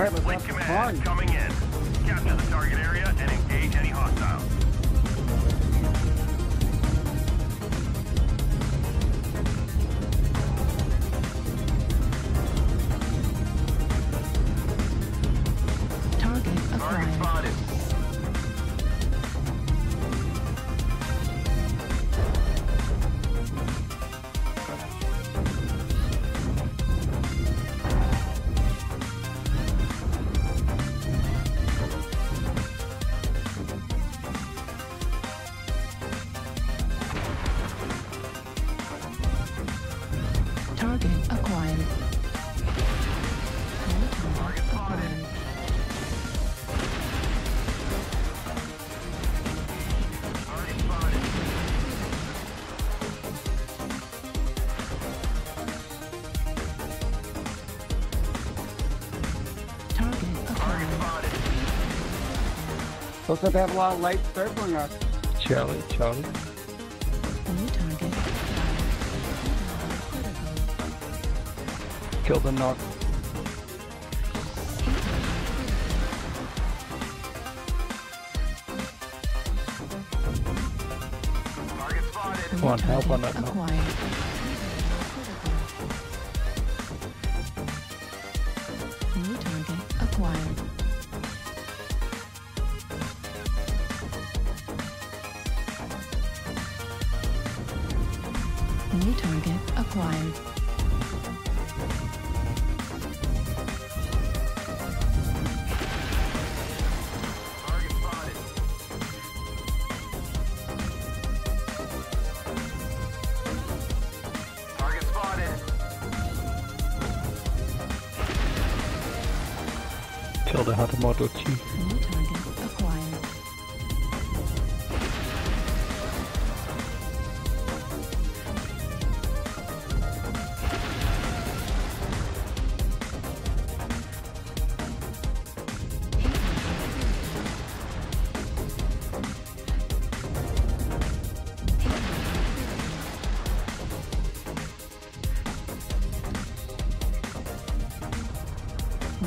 Alright, let's Fleet have some command coming in. Capture the target area and engage any hostiles. Target acquired. Target spotted. Target spotted. Target Target acquired. spotted. Looks like they have a lot of lights circling us. Charlie, Charlie. Kill the knock. Target spotted. New Come on, help on that knock. New target acquired. New target acquired. Kill the Hatamoto chief. New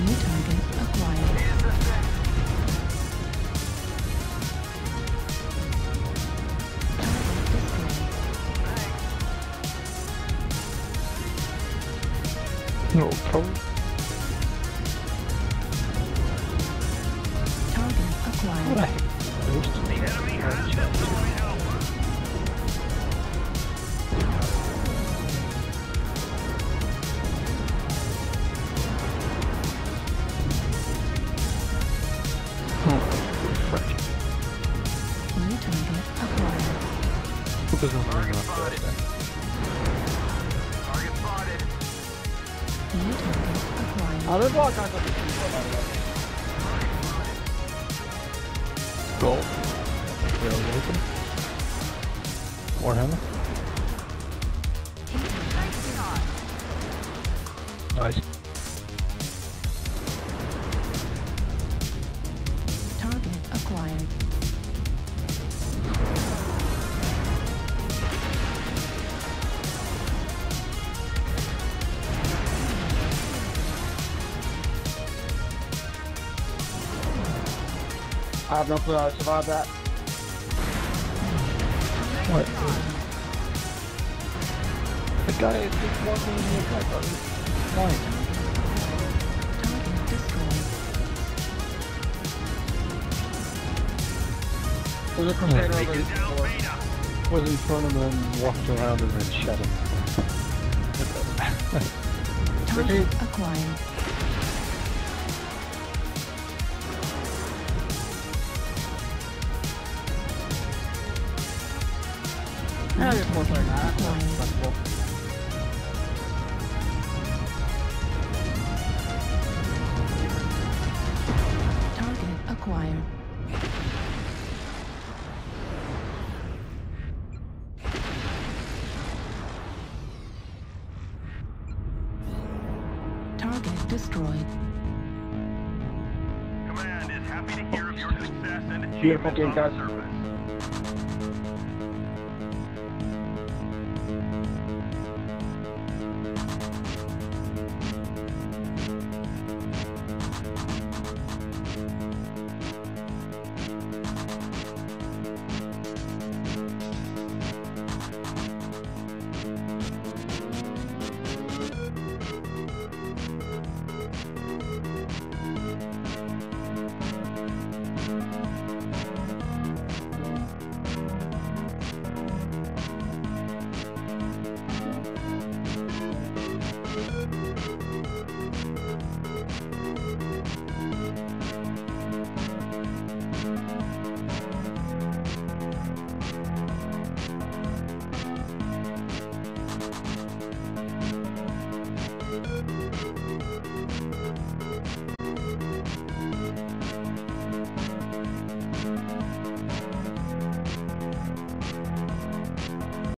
New target acquired. No problem. Target acquired. New target acquired. Focus on the Target knock spotted. there. Target spotted. New target acquired. There's all kinds of people by the way. Go. Rail open. Warhammer. I have no clue how to survive that. What? The guy is just walking in here, guy, buddy. Why? Target destroyed. There's a crusader over Taken down there. Beta. Was in front of him and walked around and then shot him. Target acquired. Target acquired. Target destroyed. Command is happy to hear of your success and achievements